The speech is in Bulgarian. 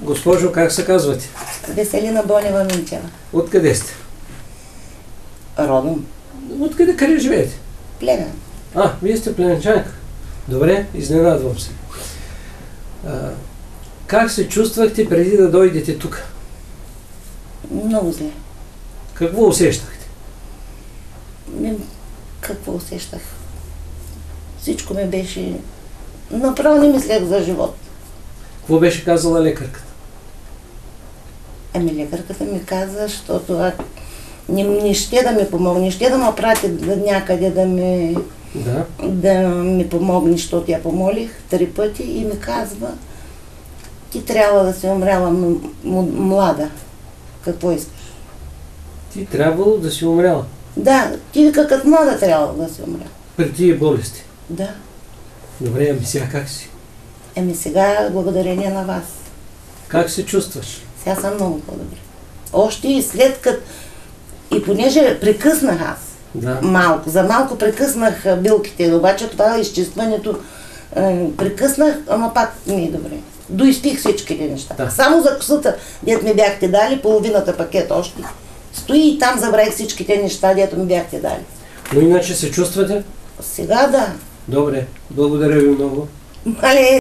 Госпожо, как се казвате? Веселина Бонева Минчева. Откъде сте? Родом. Откъде къде живеете? Племен. А, вие сте пленчанка. Добре, изненадвам се. А, как се чувствахте преди да дойдете тук? Много зле. Какво усещахте? Ми, какво усещах? Всичко ми беше... Направо не мислех за живот. Какво беше казала лекарката? Ами лекарката ми каза, защото а, не, не ще да ми помогне, не ще да ме прати да, някъде да ми, Да. да ми помогне, защото я помолих три пъти и ми казва, ти трябва да си умряла млада. Какво искаш? Ти трябвало да си умряла Да, ти като млада трябва да си умря. при тия болести. Да. Добре, ами сега как си? Еми сега, благодарение на вас. Как се чувстваш? Сега съм много по-добре. Още и след като... И понеже прекъснах аз Да. малко, за малко прекъснах билките, обаче това изчистването е, прекъснах, ама пак ми е добре. Доизпих всичките неща. Да. Само за косата, дето ми бяхте дали, половината пакет още. Стои и там забравих всичките неща, дето ми бяхте дали. Но иначе се чувствате? Сега да. Добре, благодаря ви много. Мале,